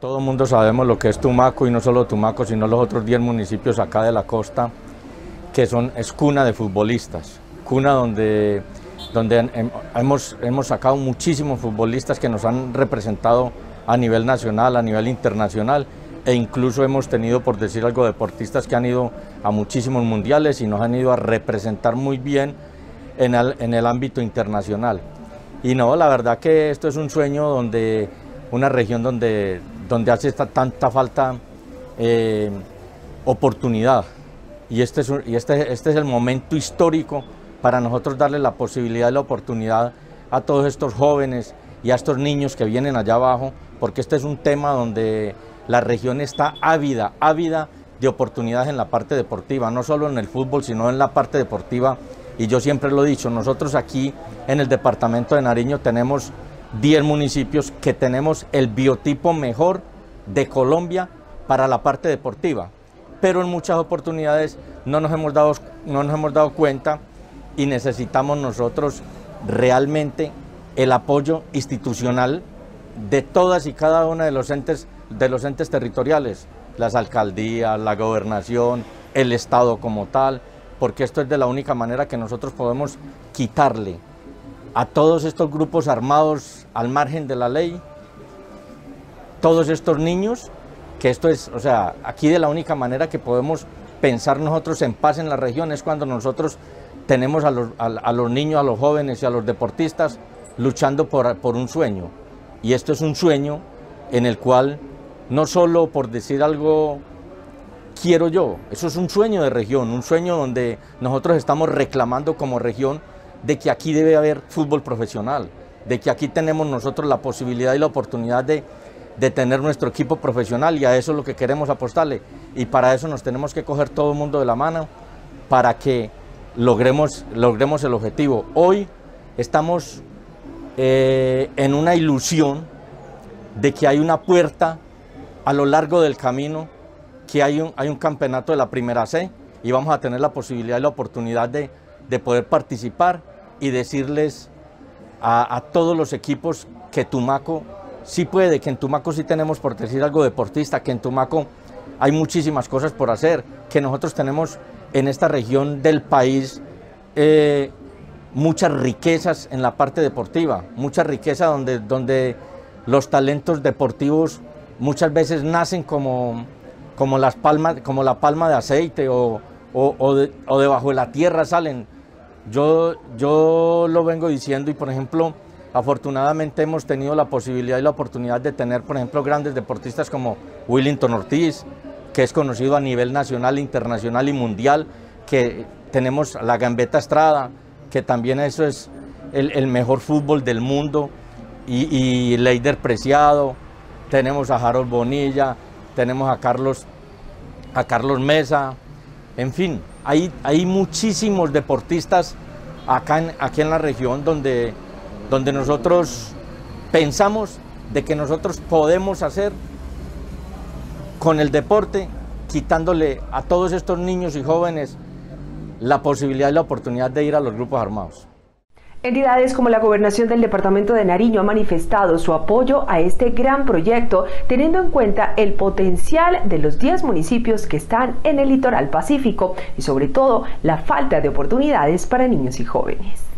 Todo el mundo sabemos lo que es Tumaco y no solo Tumaco, sino los otros 10 municipios acá de la costa, que son, es cuna de futbolistas, cuna donde, donde hemos, hemos sacado muchísimos futbolistas que nos han representado a nivel nacional, a nivel internacional, e incluso hemos tenido, por decir algo, deportistas que han ido a muchísimos mundiales y nos han ido a representar muy bien en el, en el ámbito internacional. Y no, la verdad que esto es un sueño donde, una región donde, donde hace tanta falta eh, oportunidad. Y, este es, y este, este es el momento histórico para nosotros darle la posibilidad y la oportunidad a todos estos jóvenes y a estos niños que vienen allá abajo, porque este es un tema donde la región está ávida, ávida de oportunidades en la parte deportiva, no solo en el fútbol, sino en la parte deportiva y yo siempre lo he dicho, nosotros aquí en el departamento de Nariño tenemos 10 municipios que tenemos el biotipo mejor de Colombia para la parte deportiva, pero en muchas oportunidades no nos hemos dado, no nos hemos dado cuenta y necesitamos nosotros realmente el apoyo institucional de todas y cada una de los entes, de los entes territoriales, las alcaldías, la gobernación, el Estado como tal, porque esto es de la única manera que nosotros podemos quitarle a todos estos grupos armados al margen de la ley, todos estos niños, que esto es, o sea, aquí de la única manera que podemos pensar nosotros en paz en la región es cuando nosotros tenemos a los, niños, a los jóvenes y a los deportistas luchando por, por un sueño. Y esto es un sueño en el cual, no solo por decir algo quiero yo. Eso es un sueño de región, un sueño donde nosotros estamos reclamando como región de que aquí debe haber fútbol profesional, de que aquí tenemos nosotros la posibilidad y la oportunidad de, tener nuestro equipo profesional y a eso es lo que queremos apostarle. Y para eso nos tenemos que coger todo el mundo de la mano para que logremos, logremos el objetivo. Hoy estamos eh, en una ilusión de que hay una puerta a lo largo del camino que hay un, hay un campeonato de la primera C y vamos a tener la posibilidad y la oportunidad de, poder participar y decirles a, todos los equipos que Tumaco sí puede, que en Tumaco sí tenemos, por decir algo, deportista, que en Tumaco hay muchísimas cosas por hacer, que nosotros tenemos en esta región del país eh, muchas riquezas en la parte deportiva, mucha riqueza donde, donde los talentos deportivos muchas veces nacen como, como, las palmas, como la palma de aceite o, o, debajo de la tierra salen. Yo, yo lo vengo diciendo y por ejemplo, afortunadamente hemos tenido la posibilidad y la oportunidad de tener, por ejemplo, grandes deportistas como Willington Ortiz, que es conocido a nivel nacional, internacional y mundial, que tenemos la Gambeta Estrada, que también eso es el, mejor fútbol del mundo, y, y Leider Preciado, tenemos a Harold Bonilla, tenemos a Carlos, a Carlos Mesa, en fin, hay, hay muchísimos deportistas acá en, aquí en la región donde, donde nosotros pensamos de que nosotros podemos hacer con el deporte, quitándole a todos estos niños y jóvenes la posibilidad y la oportunidad de ir a los grupos armados. Entidades como la Gobernación del Departamento de Nariño ha manifestado su apoyo a este gran proyecto, teniendo en cuenta el potencial de los 10 municipios que están en el litoral pacífico y sobre todo la falta de oportunidades para niños y jóvenes.